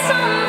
sun.